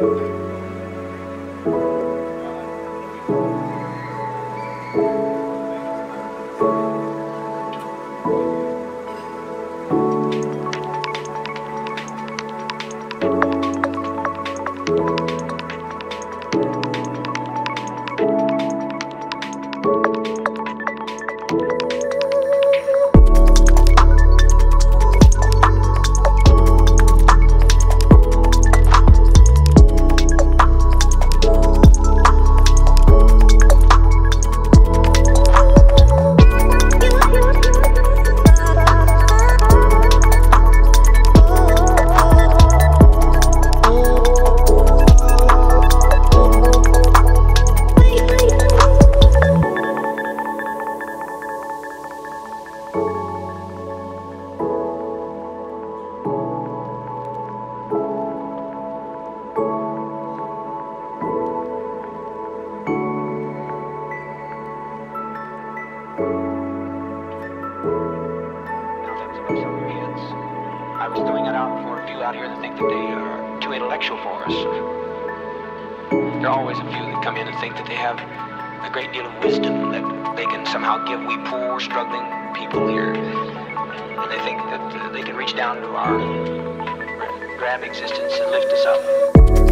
Música I was throwing it out for a few out here that think that they are too intellectual for us. There are always a few that come in and think that they have a great deal of wisdom that they can somehow give we poor, struggling people here. And they think that uh, they can reach down to our drab existence and lift us up.